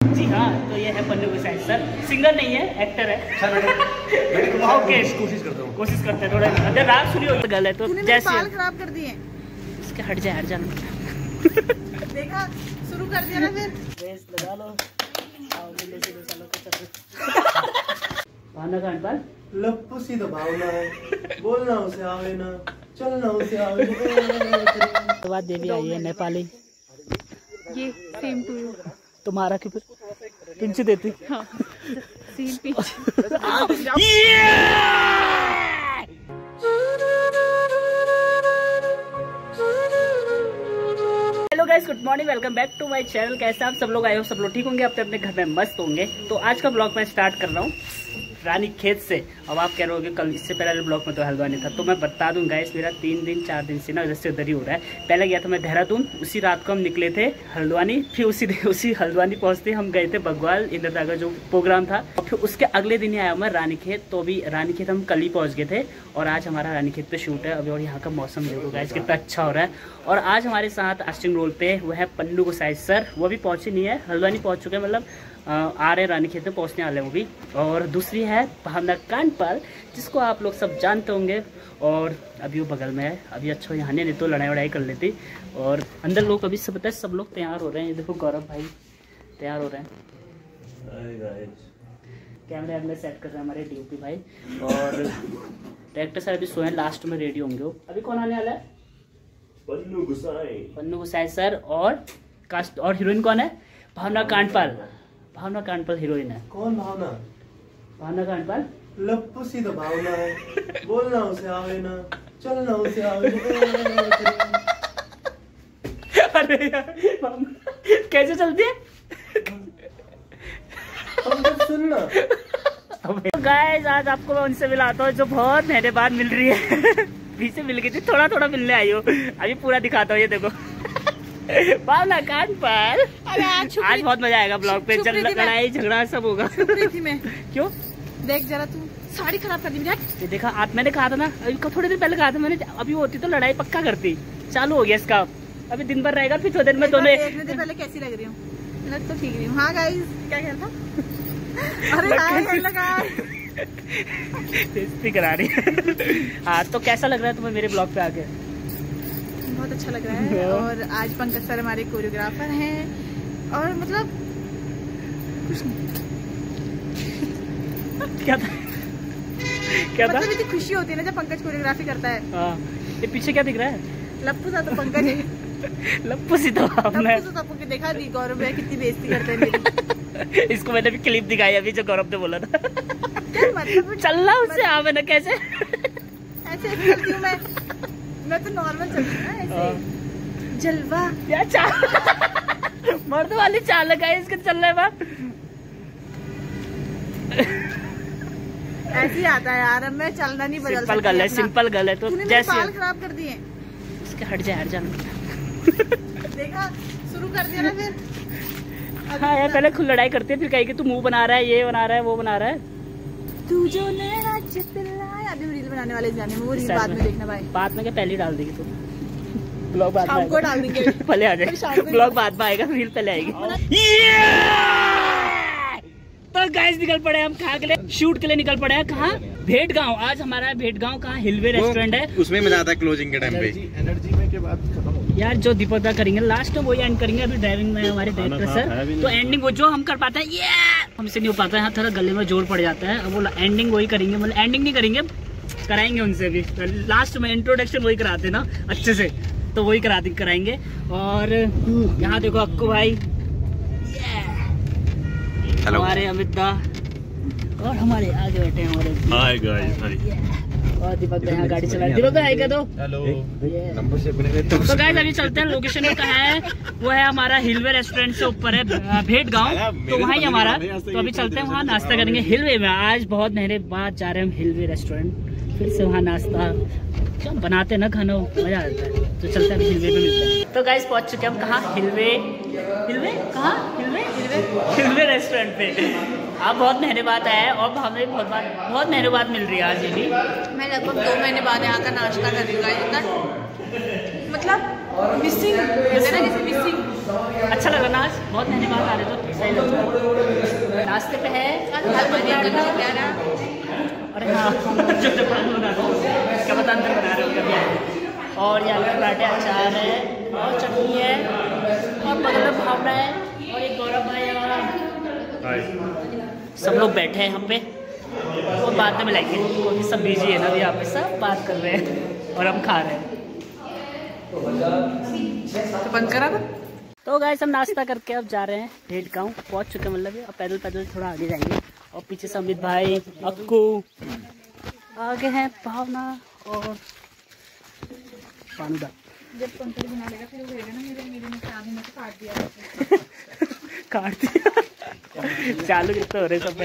जी हाँ तो ये है पन्नू गुसाई सर। सिंगर नहीं है एक्टर है। ओके। कोशिश कोशिश करता हूँ। कोशिश करते हैं थोड़ा अगर रात सुनी हो तो गल है तो जैसे खराब कर दिए। इसके हट जाए हट जाना देखा शुरू कर दिया ना फिर। बेस लगा लो। आओ मिलो भावना का लप्पू सी तो भावना है। बोलना उसे आवे ना चलना उसे आवे ना। तो बाद देवी आई है नेपाली। ये सेम टू यू तुम्हारा कि फिर पिंच देती। Hello guys good morning welcome back to my channel कैसे आप सब लोग आए हो? सब लोग ठीक होंगे? अपने अपने घर में मस्त होंगे। तो आज का ब्लॉग मैं स्टार्ट कर रहा हूँ। रानी खेत से। अब आप कह रहे होगे कल इससे पहले ब्लॉक में तो हल्द्वानी था। तो मैं बता दूँ गाइस मेरा तीन दिन, चार दिन से ना इधर से उधर ही हो रहा है। पहले गया था मैं देहरादून, उसी रात को हम निकले थे हल्द्वानी, फिर उसी उसी हल्द्वानी पहुँचते हम गए थे बगवाल इंद्रदा का जो प्रोग्राम था। और फिर उसके अगले दिन ही आया मैं रानीखेत तो अभी रानीखेत हम कल ही पहुँच गए थे। और आज हमारा रानीखेत पे शूट है। अभी और यहाँ का मौसम देखो गाइस कितना अच्छा हो रहा है। और आज हमारे साथ आस्टिंग रोल पे वो है पन्नू गोसाई सर। वो भी पहुँचे नहीं है, हल्द्वानी पहुँच चुके हैं मतलब आ रहे रानी खेत में पहुँचने वाले वो भी। और दूसरी है भावना कांडपाल जिसको आप लोग सब जानते होंगे। और अभी वो बगल में है। अभी अच्छा यहाँ नहीं तो लड़ाई वड़ाई कर लेती। और अंदर लोग अभी सब पता है सब लोग तैयार हो रहे हैं। ये देखो गौरव भाई तैयार हो रहे हैं। कैमरे अगले सेट कर रहे हैं हमारे डीओपी भाई। और डायरेक्टर सर अभी सोए लास्ट में रेडी होंगे वो। अभी कौन आने वाला है? पन्नू गुसाई। पन्नू गुसाई सर और कास्ट और हीरोइन कौन है? भावना कांडपाल भावना। कांडपाल हीरोइन है। कौन भावना? भावना कांडपाल लप्पू सी तो भावना है। बोलना उसे आवे ना चलना उसे आवे अरे यार कैसे चलती है? हम तो सुनना। गाइस आज आपको मैं उनसे मिलाता हूँ जो बहुत महीने बाद मिल रही है। पीछे मिल गई थी थोड़ा थोड़ा मिलने आई हो। अभी पूरा दिखाता हूँ ये देखो। भावना कान पर। आज आज बहुत मज़ा आएगा ब्लॉग पे। लड़ाई झगड़ा सब होगा। थी मैं। क्यों? देख जरा तू। साड़ी खराब कर दी मेरी। देखा आप मैंने कहा था ना अभी थोड़ी देर पहले कहा था मैंने अभी होती तो लड़ाई पक्का करती। चालू हो गया इसका। अभी दिन भर रहेगा फिर थोड़ी देर में दोनों पहले कैसी लग रही हूँ? लग तो ठीक रही हूँ। हाँ गाइस क्या कह रहा था? अरे गाइस बेइज्जती करा रही है। हाँ तो कैसा लग रहा है तुम्हें मेरे ब्लॉग पे आके? बहुत अच्छा लग रहा है। और आज पंकज सर हमारे कोरियोग्राफर हैं। और मतलब कुछ नहीं। क्या था? क्या था? मतलब खुशी होती है ना जब पंकज कोरियोग्राफी करता है। हाँ। ये पीछे क्या दिख रहा है? लप्पू सा तो पंकज लप्पू आपने। सा तो आपको देखा? दी गौरव भैया कितनी बेइज्जती करते हैं इसको मैंने भी क्लिप दिखाई अभी जो गौरव ने बोला था। क्या मतलब चलना उससे हाँ मैंने कैसे? ऐसे ऐसे चलती हूँ मैं। मैं तो नॉर्मल चलती हूँ हाँ। ऐसे जलवा। क्या चाल मर्द वाली चाल लगा है इसके चल रहे ऐसे ही आता है यार अब मैं चलना नहीं बदल सिंपल गल है सिंपल गल है तो जैसे बाल खराब कर दिए। इसके हट जाए हट जाना देखा शुरू कर दिया ना फिर। हाँ यार पहले खुद लड़ाई करते हैं फिर कहेगी तू मुँह बना रहा है ये बना रहा है वो बना रहा है। तू जो नैना चितलाया अभी रील बनाने वाले जाने में वो रील बाद में। देखना भाई। बाद में क्या पहले डाल देगी तू। ब्लॉग बाद में आएगा। डाल देंगे। पहले आ जाएगा। ब्लॉग बाद में आएगा रील पहले आएगी। गाइस निकल पड़े हम कहाँ के लिए शूट के लिए निकल पड़े हैं। कहाँ? भेट गाँव आज हमारा भेट गाँव कहाँ? हिलवे रेस्टोरेंट है। उसमें मिला था क्लोजिंग के टाइम पे। एनर्जी में के बाद यार जो दीपकदा करेंगे लास्ट में वही एंड करेंगे अभी ड्राइविंग में हमारे डायरेक्टर सर तो एंडिंग वो जो हम कर पाते हैं ये हमसे नहीं हो पाता है थोड़ा गले में ज़ोर पड़ जाता है। अब वो एंडिंग वही करेंगे मतलब एंडिंग नहीं करेंगे कराएँगे उनसे भी। लास्ट में इंट्रोडक्शन वही कराते ना अच्छे से। तो वही करा कराएँगे। और यहाँ देखो अक्कू भाई। हमारे अमित दा और हमारे आगे बैठे हैं हमारे हाय गाइस हाय और दीपक गाड़ी चला दीपक तो तो गाइस अभी चलते हैं लोकेशन में कहाँ है? वो है हमारा हिलवे रेस्टोरेंट से ऊपर है भेट गाँव तो वहाँ ही हमारा। तो अभी चलते हैं वहाँ नाश्ता करेंगे हिलवे में। आज बहुत महीने बाद जा रहे हैं हम हिलवे रेस्टोरेंट फिर से वहाँ नाश्ता। क्या बनाते हैं ना खाना मज़ा आता है। तो चलते हैं हिलवे में मिलते हैं। तो गाइस पहुँच चुके हैं हम कहाँ? हिलवे हिलवे कहाँ? हिलवे हिलवे हिलवे रेस्टोरेंट पे। आप बहुत महीने बाद आए हैं और हमें भी बहुत बार बहुत महीने बाद मिल रही है आज ये भी। मैं लगभग दो महीने बाद यहाँ का नाश्ता कर रही हूँ इतना मतलब मिसिंग मिसिंग अच्छा लगा ना आज? बहुत महीने बाद आ रहे तो ऐसा ही लगता है नाश्ते पे है अरे हाँ जो जापान बना रहे हो क्या बता अंदर बना रहे हो कभी और यहाँ पर पराठे अचार है और चटनी है और बगल में भावना है और एक गौरव भाई और सब लोग बैठे हैं यहाँ पे। और बाद में मिलाएँगे। क्योंकि सब बिज़ी है ना अभी यहाँ पे सब बात कर रहे हैं और हम खा रहे हैं। तो बंद करा तो गाइस हम नाश्ता करके अब जा रहे हैं भेट गाँव। पहुँच चुके मतलब अब पैदल पैदल थोड़ा आगे जाएँगे। और पीछे से अमित भाई अक्कू आगे हैं भावना और पानुदा जब बना लेगा फिर वो ना मेरे मेरे में तो काट दिया। काट दिया। चालू कितने हो रहे सब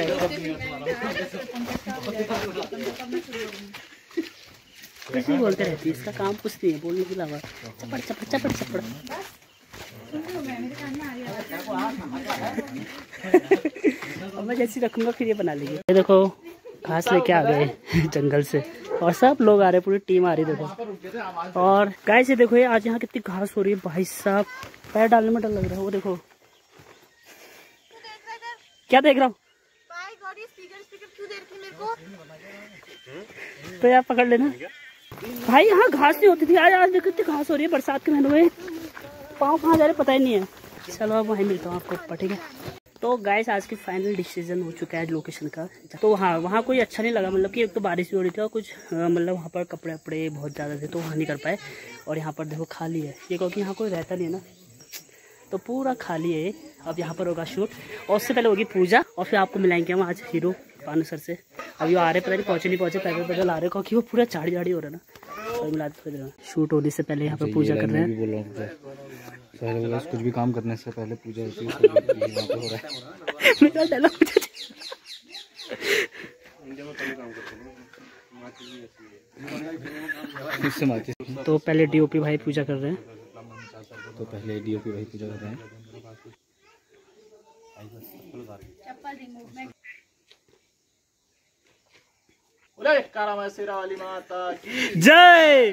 कैसे बोलते रहती है इसका काम कुछ नहीं है बोलने के अलावा चपड़ चपड़ चपड़ चपड़ अब मैं जैसी रखूँगा फिर ये बना लेंगे ये देखो, घास लेके आ गए जंगल से। और सब लोग आ रहे पूरी टीम आ रही है देखो। और गाय से देखो ये आज यहाँ कितनी घास हो रही है। भाई साहब, पैर डालने में डर लग रहा है। वो देखो। क्या देख रहा हूँ? तो यार पकड़ लेना। भाई यहाँ घास नहीं होती थी। आज आज देखो कितनी घास हो रही है बरसात के महीनों में। पाँव कहाँ जा रहे पता ही नहीं है। चलो अब वहीं मिलता हूँ आपको ऊपर ठीक है? तो गाइस आज की फाइनल डिसीज़न हो चुका है लोकेशन का। तो हाँ वहाँ कोई अच्छा नहीं लगा। मतलब कि एक तो बारिश भी हो रही थी और कुछ मतलब वहाँ पर कपड़े वपड़े बहुत ज़्यादा थे तो वहाँ नहीं कर पाए। और यहाँ पर देखो खाली है। ये क्योंकि यहाँ कोई रहता नहीं है ना। तो पूरा खाली है अब यहाँ पर होगा शूट। और उससे पहले होगी पूजा। और फिर आपको मिलाएँगे हम आज हीरो पानू सर से। अभी वो आ रहे पता नहीं पहुँचे नहीं पहुँचे पैदल पैदल आ रहे क्योंकि वो पूरा चाड़ी झाड़ी हो रहा है ना। और मिला शूट होने से पहले यहाँ पर पूजा कर रहे हैं। पहले कुछ भी काम करने से पहले पूजा होती है तो हो है। मेरा डायलॉग माचिस। तो पहले डीओपी भाई पूजा कर रहे हैं। तो पहले डीओपी भाई पूजा कर रहे हैं। जय!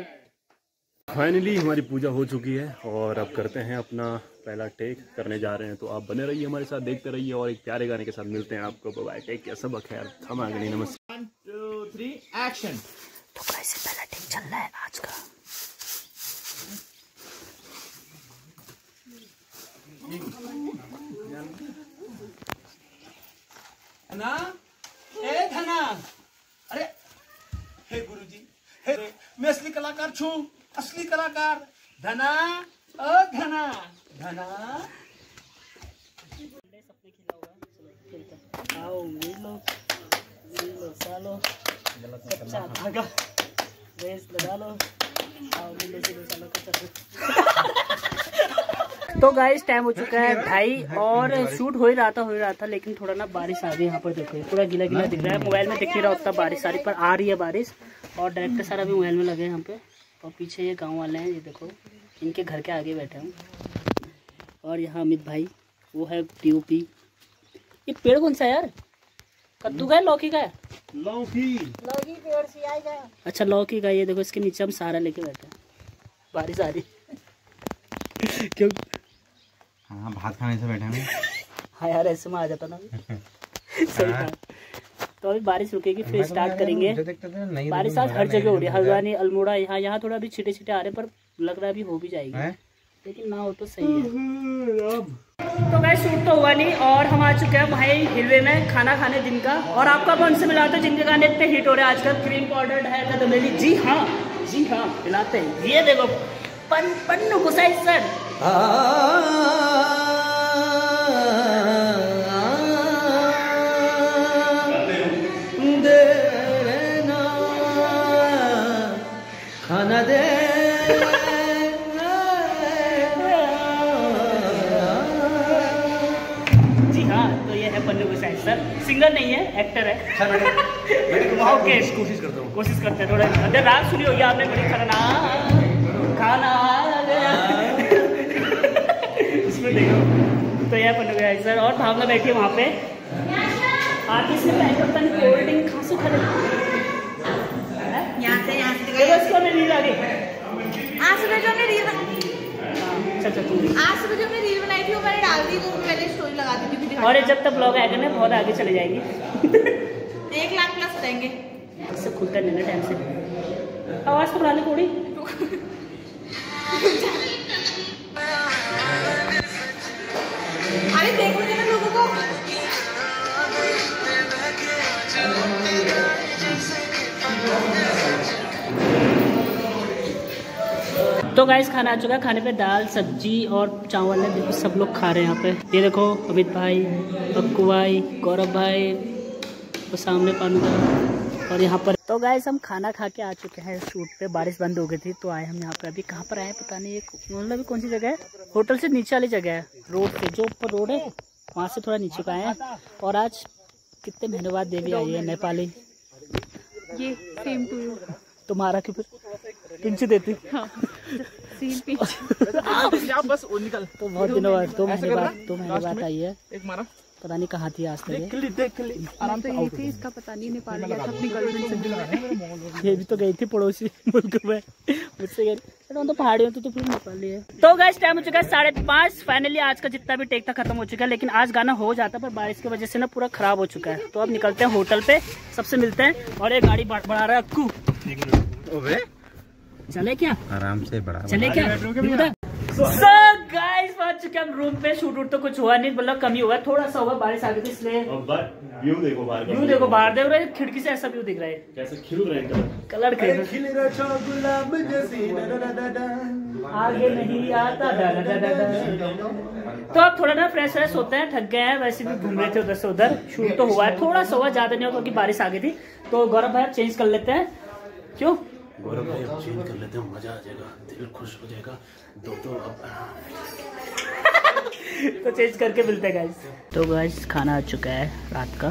फाइनली हमारी पूजा हो चुकी है और अब करते हैं अपना पहला टेक करने जा रहे हैं। तो आप बने रहिए हमारे साथ देखते रहिए और एक प्यारे गाने के साथ मिलते हैं आपको। बाय टेक केयर सब खैर हम आगे नमस्कार। तो कैसे पहला टेक चल रहा है आज का। धना? ए धना! अरे, हे गुरुजी, हे मैं असली कलाकार छू, असली कलाकार। धना अ धना धना। आओ मिलो मिलो सालो। कच्चा धागा रेस लगा लो। तो गाइस टाइम हो चुका है ढाई और शूट हो ही रहा था, हो ही रहा था, लेकिन थोड़ा ना बारिश आ गई यहाँ पर, देखो, पूरा गीला गीला दिख रहा है। मोबाइल में दिख नहीं रहा उतना बारिश रही पर आ रही है बारिश, और डायरेक्टर सारा भी मोबाइल में लगे हैं यहाँ पे, और पीछे ये गाँव वाले हैं, ये देखो, इनके घर के आगे बैठे हूँ। और यहाँ अमित भाई, वो है टीओपी ये पेड़ कौन सा यार? कद्दू का लौकी का है? लौकी। पेड़ से आएगा। अच्छा लौकी का ये देखो इसके नीचे हम सारा लेके बैठे हैं। बारिश आ रही। क्यों? हाँ भात खाने से बैठे हैं। हाँ यार ऐसे में आ जाता ना। सही कहा तो अभी बारिश रुकेगी फिर स्टार्ट करेंगे। बारिश आज हर जगह हो रही है। हल्द्वानी अल्मोड़ा यहाँ यहाँ थोड़ा अभी छिटे छिटे आ रहे पर लग रहा है अभी हो भी जाएगी। हैं? लेकिन ना हो तो सही है। तो मैं शूट तो हुआ नहीं और हम आ चुके हैं भाई हिलवे में खाना खाने दिन का। और आपका कौन से मिला था जिनके गाने इतने हिट हो रहे हैं आजकल। क्रीम पाउडर है मेरी जी हाँ जी हाँ मिलाते हैं। ये देखो पन पन्नू गुसाई सर। सिंगर नहीं है एक्टर है। ओके कोशिश करता हूँ। कोशिश करते हैं थोड़ा। अगर राग सुनी होगी आपने बड़ी खतरनाक खाना इसमें देखो तो यह पन्नू गुसाई सर। और भावना बैठी है वहाँ पे। आगे से पहले पता नहीं कोल्ड ड्रिंक कहाँ से खा रहे यहाँ से यहाँ से देखो इसको मैं नींद आ गई हाँ सुबह जो मेरी अच्छा अच्छा तू भी आज सुबह जो हमने रील बनाई थी वो मैंने डाल दी वो पहले स्टोरी लगा दी। और ये जब तक ब्लॉग आएगा ना बहुत आगे चले जाएँगे। एक लाख प्लस देंगे। इससे खुलता नहीं ना टाइम से। आवाज़ तो ली थोड़ी। अरे देखो तो गाइस खाना आ चुका है। खाने पे दाल सब्ज़ी और चावल है। देखो सब लोग खा रहे हैं यहाँ पे। ये देखो अमित भाई अक्कू भाई गौरव भाई वो सामने पानुदा और यहाँ पर तो गाइस हम खाना खा के आ चुके हैं। शूट पे बारिश बंद हो गई थी तो आए हम यहाँ पे। अभी कहाँ पर आए पता नहीं। मतलब कौन सी जगह है? होटल से नीचे वाली जगह है। रोड से जो ऊपर रोड है वहाँ से थोड़ा नीचे आए हैं। और आज कितने महीने बाद देवी आई है नेपाली। ये सेम टू यू तुम्हारा क्यों फिर पिंच देती सेम पिच बस निकल तो बहुत दिनों बाद दो महीने बाद दो महीने बाद आई है। एक मारा। पता नहीं कहाँ थी आज तक। ये। ली देख ली आराम तो यही थी इसका पता नहीं नेपाल गया था अपनी गर्लफ्रेंड से। ये भी तो गई थी पड़ोसी। मुल्क में। मुझसे गई। तो पहाड़ियों तो, तो फिर नेपाली है। तो गैस टाइम हो चुका है साढ़े पाँच। फाइनली आज का जितना भी टेक था खत्म हो चुका है लेकिन आज गाना हो जाता पर बारिश की वजह से ना पूरा खराब हो चुका है। तो अब निकलते हैं होटल पे सबसे मिलते हैं। और ये गाड़ी बढ़ा रहा है अक्कू चले क्या? आराम से बड़ा चले क्या? सो गाइस पहुँच चुके हम रूम पे। शूट वूट तो कुछ हुआ नहीं मतलब कमी हुआ थोड़ा सा हुआ बारिश आ गई थी इसलिए। व्यू देखो बाहर व्यू देखो बाहर देख रहे खिड़की से ऐसा व्यू दिख रहा है। कैसे खिल रहे हैं कलर खिल आगे नहीं आता। तो आप थोड़ा ना फ्रेश फ्रेश होते हैं थक गए हैं वैसे भी घूम रहे थे उधर से उधर। शूट तो हुआ है थोड़ा सा हुआ ज़्यादा नहीं हुआ क्योंकि बारिश आ गई थी। तो गौरव भाई चेंज कर लेते हैं। क्यों? गौरव भाई अब चेंज कर लेते हैं मज़ा आ जाएगा दिल खुश हो जाएगा। दो दो अब तो चेंज करके मिलते हैं गाइस तो गाइस खाना आ चुका है रात का।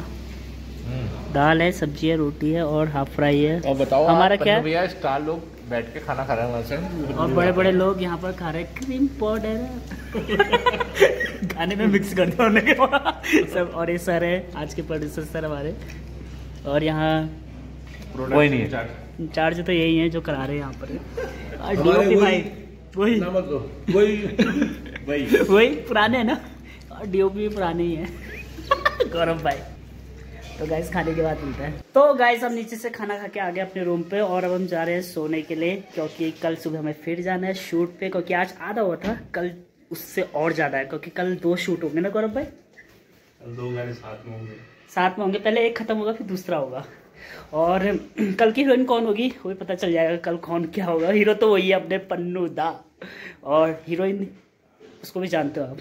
दाल है सब्ज़ी है रोटी है और हाफ़ फ्राई है। और बताओ हमारा क्या भैया स्टार लोग बैठ के खाना खा रहे हैं वहाँ से और बड़े बड़े लोग यहाँ पर खा रहे हैं। क्रीम पाउडर खाने में मिक्स कर दिया होने सब और ये सर है आज के प्रोड्यूसर सर हमारे। और यहाँ कोई नहीं है। चार्ज तो यही है जो करा रहे हैं यहाँ पर। डीओपी भाई वही। वही वही। वही पुराने है ना? और डीओपी भी पुराने ही है। गौरव भाई। तो गाइस खाने के बाद मिलता है। तो गाइस हम नीचे से खाना खा के आ गए अपने रूम पे और अब हम जा रहे हैं सोने के लिए क्योंकि कल सुबह हमें फिर जाना है शूट पे क्योंकि आज आधा हुआ था कल उससे और ज़्यादा है क्योंकि कल दो शूट होंगे ना गौरव भाई? दो गाने साथ में होंगे। साथ में होंगे पहले एक खत्म होगा फिर दूसरा होगा। और कल की हीरोइन कौन होगी वो भी पता चल जाएगा कल कौन क्या होगा। हीरो तो वही है अपने पन्नू दा। और हीरोइन उसको भी जानते हो आप।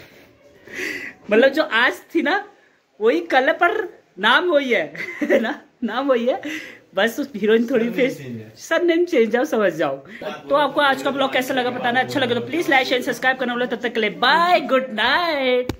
मतलब जो आज थी ना वही कल पर नाम वही है ना? नाम वही है। बस उस हीरोइन थोड़ी फेस सर नेम चेंज जाओ समझ जाओ। तो आपको आज का ब्लॉग कैसा लगा बताना अच्छा लगे तो प्लीज़ लाइक शेयर सब्सक्राइब करना बोले तब तक के लिए बाय गुड नाइट